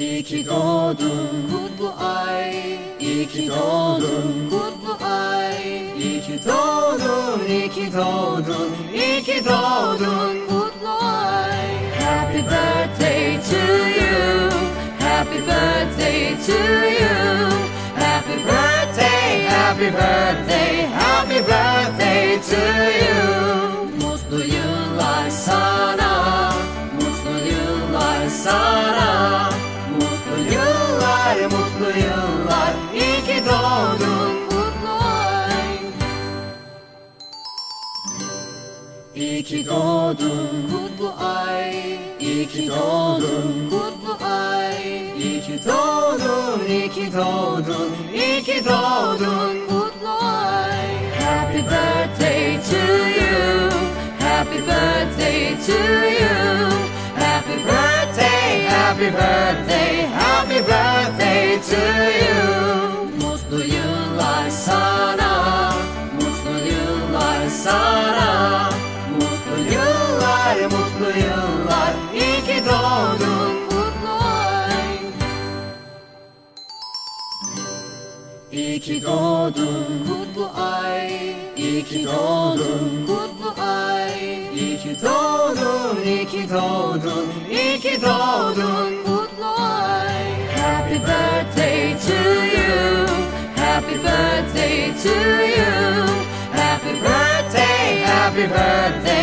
İyi ki doğdun. Mutlu ay, İyi ki doğdun. Mutlu ay, İyi ki doğdun. İyi ki doğdun. İyi ki doğdun. Mutlu ay. Happy birthday to you. Happy birthday to you. Happy birthday, Happy birthday. Happy birthday to you. Mutlu yıllar sana. Mutlu yıllar sana yıllar İyi ki doğdun Mutlu ay, İyi ki doğdun mutlu ay, İyi ki doğdun mutlu ay, İyi ki doğdun İyi ki doğdun İyi ki doğdun mutlu ay. Happy birthday to you. Happy birthday to you. Happy birthday, Happy birthday Mutlu yıllar İyi ki doğdun Mutlu ay, İyi ki doğdun mutlu ay, İyi ki doğdun mutlu ay, İyi ki doğdun İyi ki doğdun İyi ki doğdun mutlu ay. Happy birthday to you. Happy birthday to you. Happy birthday, Happy birthday